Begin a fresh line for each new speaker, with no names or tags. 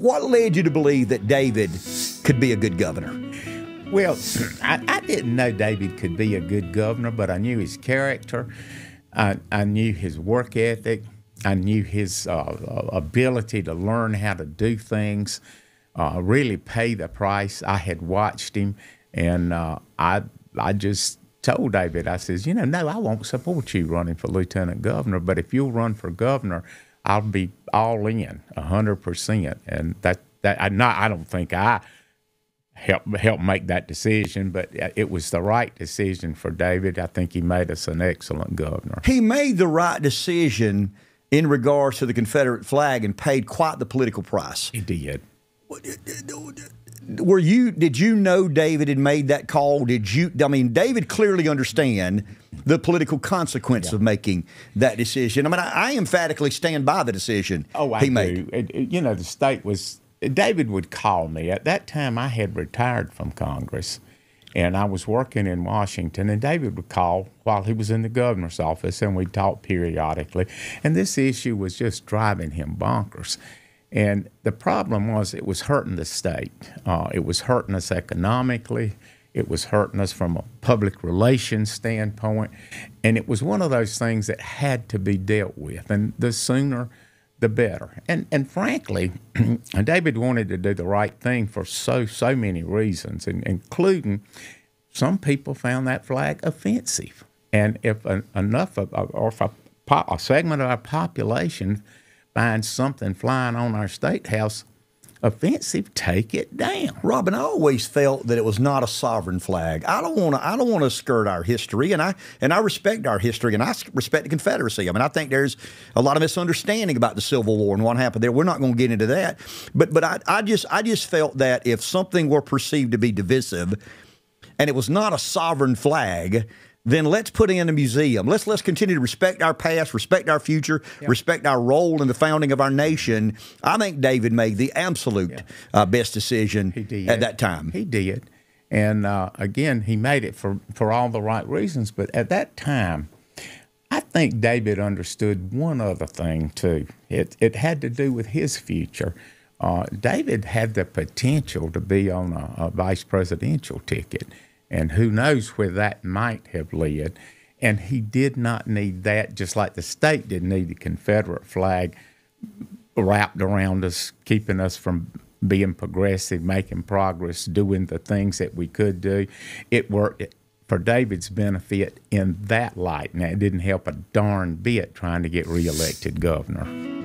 what led you to believe that David could be a good governor?
Well, I, I didn't know David could be a good governor, but I knew his character. I, I knew his work ethic. I knew his uh, ability to learn how to do things, uh, really pay the price. I had watched him, and uh, I I just told David, I says, you know, no, I won't support you running for lieutenant governor, but if you'll run for governor, I'll be all in, hundred percent. And that that I not I don't think I help help make that decision, but uh, it was the right decision for David. I think he made us an excellent governor.
He made the right decision in regards to the Confederate flag and paid quite the political price.
He did.
Uh, uh, Were you? Did you know David had made that call? Did you? I mean, David clearly understand the political consequence yeah. of making that decision. I mean, I, I, emphatically stand by the decision
oh, I
he
do.
made.
It, it, you know, the state was. David would call me. At that time, I had retired from Congress and I was working in Washington, and David would call while he was in the governor's office, and we'd talk periodically. And this issue was just driving him bonkers. And the problem was it was hurting the state. Uh, it was hurting us economically. It was hurting us from a public relations standpoint. And it was one of those things that had to be dealt with. And the sooner, the better. And and frankly, David wanted to do the right thing for so so many reasons, and, including some people found that flag offensive. And if enough of, or if a, a segment of our population finds something flying on our state house offensive, take it down.
Robin, I always felt that it was not a sovereign flag. I don't want to. I don't want to skirt our history, and I and I respect our history, and I respect the Confederacy. I mean, I think there's a lot of misunderstanding about the Civil War and what happened there. We're not going to get into that, but but I, I just I just felt that if something were perceived to be divisive, and it was not a sovereign flag, then let's put in a museum. Let's let's continue to respect our past, respect our future, yep. respect our role in the founding of our nation. I think David made the absolute yeah. uh, best decision at that time.
He did, and uh, again, he made it for for all the right reasons. But at that time, I think David understood one other thing too. It it had to do with his future. Uh, David had the potential to be on a, a vice presidential ticket and who knows where that might have led. And he did not need that, just like the state didn't need the Confederate flag wrapped around us, keeping us from being progressive, making progress, doing the things that we could do. It worked for David's benefit in that light. Now, it didn't help a darn bit trying to get reelected governor.